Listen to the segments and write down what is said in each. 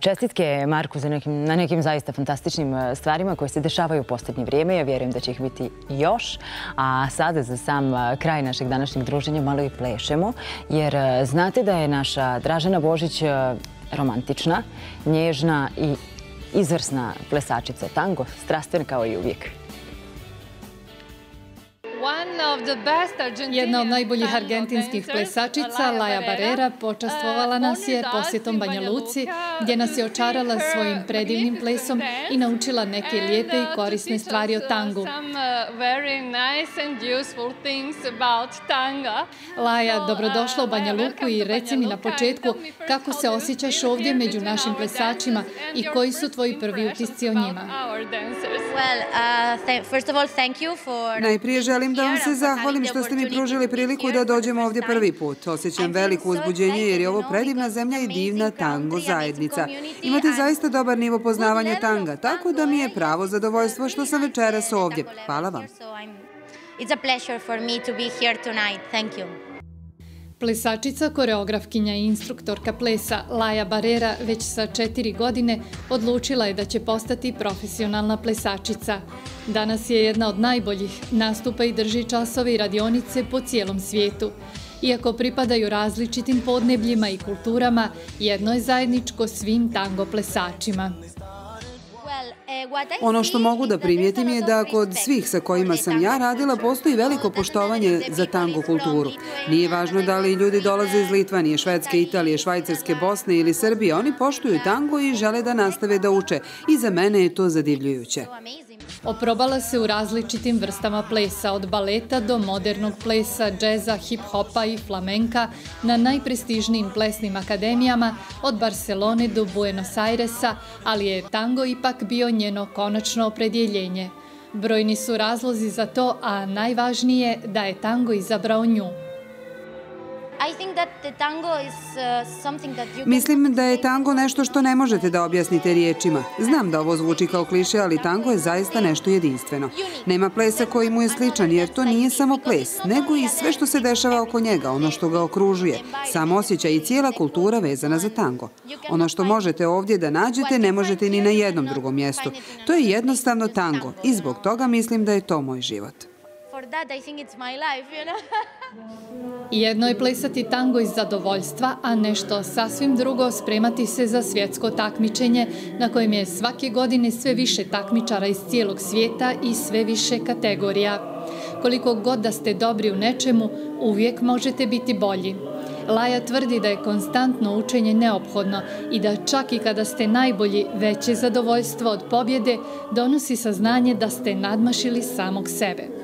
Čestitke Marku na nekim zaista fantastičnim e, stvarima koje se dešavaju u posljednje vrijeme. Ja vjerujem da će ih biti još. A sada za sam e, kraj našeg današnjeg druženja malo i plešemo. Jer e, znate da je naša Dražena Božić romantična, nježna i izvrsna plesačica tango, strastvena kao i uvijek. Jedna od najboljih argentinskih plesačica, Laja Barrera, počastvovala nas je posjetom Banja Luci, gdje nas je očarala svojim predivnim plesom i naučila neke lijepe i korisne stvari o tangu. Laja, dobrodošla u Banja Luku i reci mi na početku kako se osjećaš ovdje među našim plesačima i koji su tvoji prvi utisci o njima. Najprije želim da vam se zahvalim što ste mi pružili priliku da dođemo ovdje prvi put. Osjećam veliko uzbuđenje jer je ovo predivna zemlja i divna tango zajednica. Imate zaista dobar nivo poznavanja tanga, tako da mi je pravo zadovoljstvo što sam večeras ovdje. Hvala vam. Plesačica, koreografkinja i instruktorka plesa Laja Barera već sa četiri godine odlučila je da će postati profesionalna plesačica. Danas je jedna od najboljih, nastupa i drži časove i radionice po cijelom svijetu. Iako pripadaju različitim podnebljima i kulturama, jedno je zajedničko svim tango plesačima. Ono što mogu da primijetim je da kod svih sa kojima sam ja radila postoji veliko poštovanje za tango kulturu. Nije važno da li ljudi dolaze iz Litvanije, Švedske, Italije, Švajcarske, Bosne ili Srbije. Oni poštuju tango i žele da nastave da uče. I za mene je to zadivljujuće. Oprobala se u različitim vrstama plesa, od baleta do modernog plesa, džeza, hip-hopa i flamenka na najprestižnijim plesnim akademijama od Barcelone do Buenos Airesa, ali je tango ipak bio njeno konačno opredjeljenje. Brojni su razlozi za to, a najvažnije da je tango izabrao nju. Uh, Mislim da je tango nešto što ne možete da objasnite riječima. Znam da ovo zvuči kao kliše, ali tango je zaista nešto jedinstveno. Nema plesa koji mu je sličan, jer to nije samo ples, nego i sve što se dešava oko njega, ono što ga okružuje, sam osjećaj i cijela kultura vezana za tango. Ono što možete ovdje da nađete, ne možete ni na jednom drugom mjestu. To je jednostavno tango i zbog toga mislim da je to moj život. Jedno je plesati tango iz zadovoljstva, a nešto sasvim drugo spremati se za svjetsko takmičenje na kojem je svake godine sve više takmičara iz cijelog svijeta i sve više kategorija. Koliko god da ste dobri u nečemu, uvijek možete biti bolji. Laja tvrdi da je konstantno učenje neophodno i da čak i kada ste najbolji, veće zadovoljstvo od pobjede donosi saznanje da ste nadmašili samog sebe.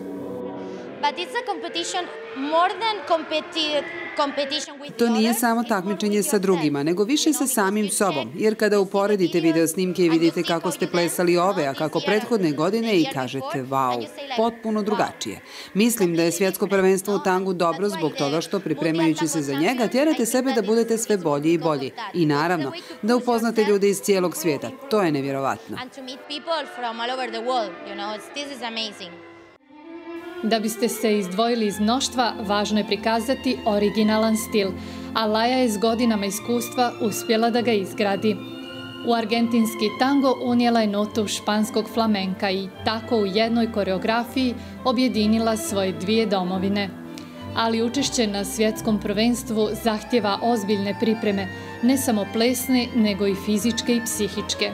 To nije samo takmičenje sa drugima, nego više sa samim sobom. Jer kada uporedite video snimke i vidite kako ste plesali ove, a kako prethodne godine i kažete wow, potpuno drugačije. Mislim da je svjetsko prvenstvo u tangu dobro zbog toga što pripremajući se za njega tjerate sebe da budete sve bolji i bolji. I naravno, da upoznate ljude iz cijelog svijeta. To je nevjerovatno. Da biste se izdvojili iz mnoštva, važno je prikazati originalan stil, a Laja je s godinama iskustva uspjela da ga izgradi. U argentinski tango unijela je notu španskog flamenka i tako u jednoj koreografiji objedinila svoje dvije domovine. Ali učešće na svjetskom prvenstvu zahtjeva ozbiljne pripreme, ne samo plesne, nego i fizičke i psihičke.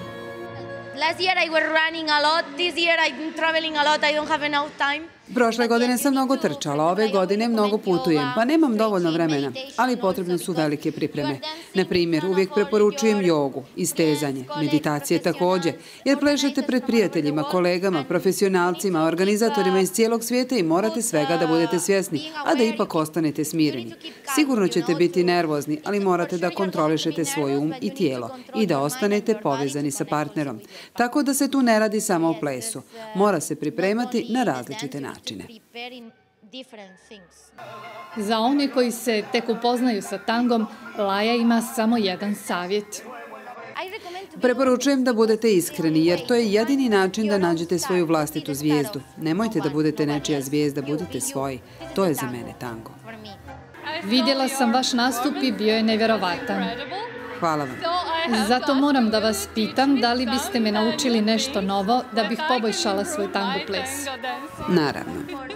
Last year I was running a lot, this year I'm traveling a lot, I don't have enough time. Prošle godine sam mnogo trčala, ove godine mnogo putujem, pa nemam dovoljno vremena, ali potrebne su velike pripreme. Na primjer, uvijek preporučujem jogu, istezanje, meditacije također, jer plešete pred prijateljima, kolegama, profesionalcima, organizatorima iz cijelog svijeta i morate svega da budete svjesni, a da ipak ostanete smireni. Sigurno ćete biti nervozni, ali morate da kontrolišete svoj um i tijelo i da ostanete povezani sa partnerom. Tako da se tu ne radi samo o plesu. Mora se pripremati na različite načine načine. Za one koji se tek upoznaju sa tangom, Laja ima samo jedan savjet. Preporučujem da budete iskreni, jer to je jedini način da nađete svoju vlastitu zvijezdu. Nemojte da budete nečija zvijezda, budite svoji. To je za mene tango. Vidjela sam vaš nastup i bio je nevjerovatan. Hvala vam. Zato moram da vas pitam da li biste me naučili nešto novo da bih poboljšala svoj tango ples. Naravno.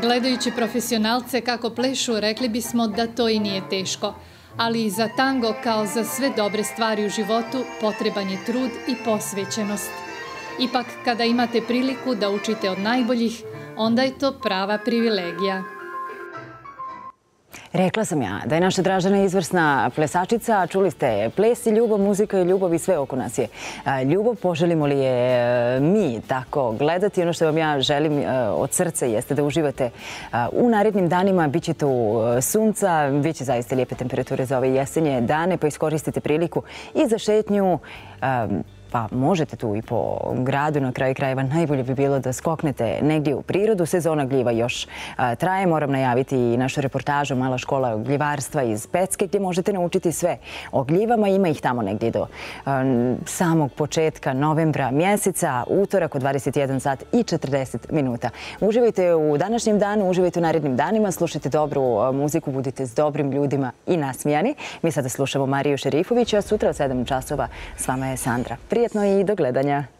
Gledajući profesionalce kako plešu, rekli bismo da to i nije teško. Ali i za tango, kao za sve dobre stvari u životu, potreban je trud i posvećenost. Ipak, kada imate priliku da učite od najboljih, onda je to prava privilegija. Rekla sam ja da je naša Dražana izvrsna plesačica. Čuli ste ples i ljubav, muzika i ljubav i sve oko nas je. Ljubav poželimo li je e, mi tako gledati? Ono što vam ja želim e, od srca jeste da uživate e, u narednim danima. Biće tu sunca, bit će zaista lijepe temperature za ove jesenje dane, pa iskoristite priliku i za šetnju pa možete tu i po gradu na kraju krajeva. Najbolje bi bilo da skoknete negdje u prirodu. Sezona gljiva još traje. Moram najaviti i našu reportažu Mala škola gljivarstva iz Pecke gdje možete naučiti sve o gljivama. Ima ih tamo negdje do samog početka novembra mjeseca, utorak od 21 sat i 40 minuta. Uživajte u današnjem danu, uživajte u narednim danima, slušajte dobru muziku, budite s dobrim ljudima i nasmijani. Mi sada slušamo Mariju Šerifovića, sutra od 7 časova s vama je Sandra prijetno i do gledanja.